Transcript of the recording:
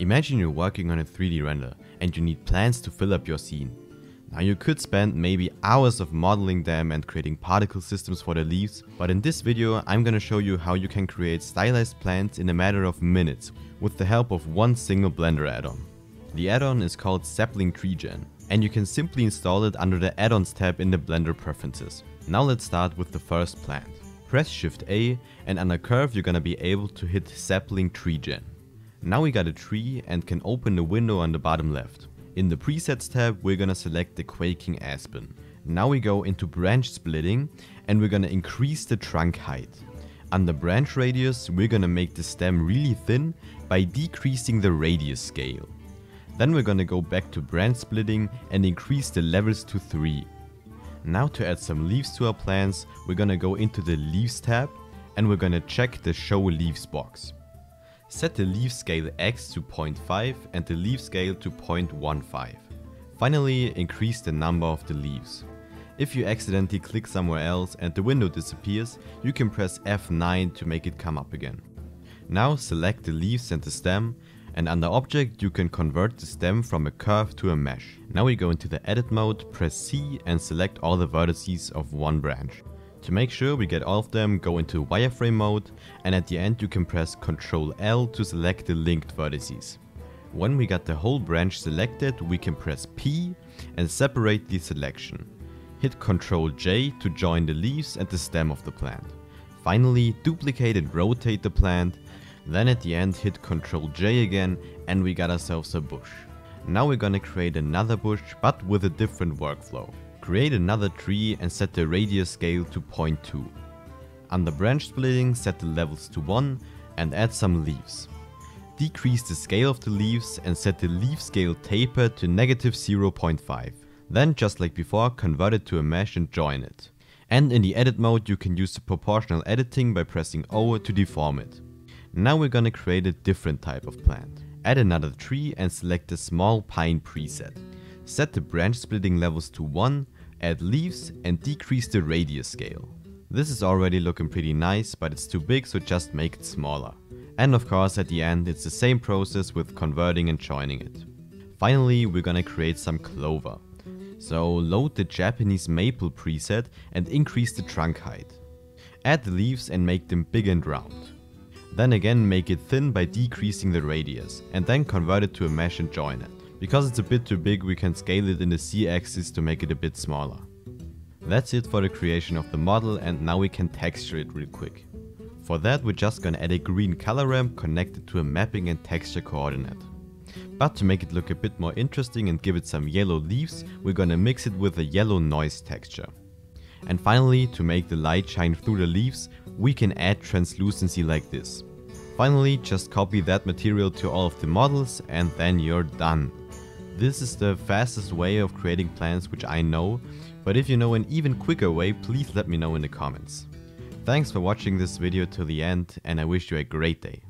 Imagine you're working on a 3D render and you need plants to fill up your scene. Now you could spend maybe hours of modeling them and creating particle systems for the leaves, but in this video I'm gonna show you how you can create stylized plants in a matter of minutes with the help of one single Blender add-on. The add-on is called Sapling Tree Gen, and you can simply install it under the add-ons tab in the Blender preferences. Now let's start with the first plant. Press Shift A and under curve you're gonna be able to hit Sapling Tree Gen. Now we got a tree and can open the window on the bottom left. In the presets tab we're gonna select the quaking aspen. Now we go into branch splitting and we're gonna increase the trunk height. Under branch radius we're gonna make the stem really thin by decreasing the radius scale. Then we're gonna go back to branch splitting and increase the levels to 3. Now to add some leaves to our plants, we're gonna go into the leaves tab and we're gonna check the show leaves box. Set the leaf scale X to 0.5 and the leaf scale to 0.15. Finally, increase the number of the leaves. If you accidentally click somewhere else and the window disappears, you can press F9 to make it come up again. Now select the leaves and the stem and under object you can convert the stem from a curve to a mesh. Now we go into the edit mode, press C and select all the vertices of one branch. To make sure we get all of them, go into wireframe mode and at the end you can press Ctrl L to select the linked vertices. When we got the whole branch selected, we can press P and separate the selection. Hit Ctrl J to join the leaves and the stem of the plant. Finally, duplicate and rotate the plant then at the end hit Ctrl J again and we got ourselves a bush. Now we're gonna create another bush but with a different workflow. Create another tree and set the radius scale to 0.2. Under branch splitting set the levels to 1 and add some leaves. Decrease the scale of the leaves and set the leaf scale taper to negative 0.5. Then just like before convert it to a mesh and join it. And in the edit mode you can use the proportional editing by pressing O to deform it. Now we're gonna create a different type of plant. Add another tree and select the small pine preset. Set the branch splitting levels to 1, add leaves and decrease the radius scale. This is already looking pretty nice, but it's too big so just make it smaller. And of course at the end it's the same process with converting and joining it. Finally we're gonna create some clover. So load the Japanese maple preset and increase the trunk height. Add the leaves and make them big and round. Then again make it thin by decreasing the radius, and then convert it to a mesh and join it. Because it's a bit too big we can scale it in the Z-axis to make it a bit smaller. That's it for the creation of the model and now we can texture it real quick. For that we're just gonna add a green color ramp connected to a mapping and texture coordinate. But to make it look a bit more interesting and give it some yellow leaves, we're gonna mix it with a yellow noise texture. And finally, to make the light shine through the leaves, we can add translucency like this. Finally, just copy that material to all of the models and then you're done. This is the fastest way of creating plants which I know, but if you know an even quicker way, please let me know in the comments. Thanks for watching this video till the end and I wish you a great day.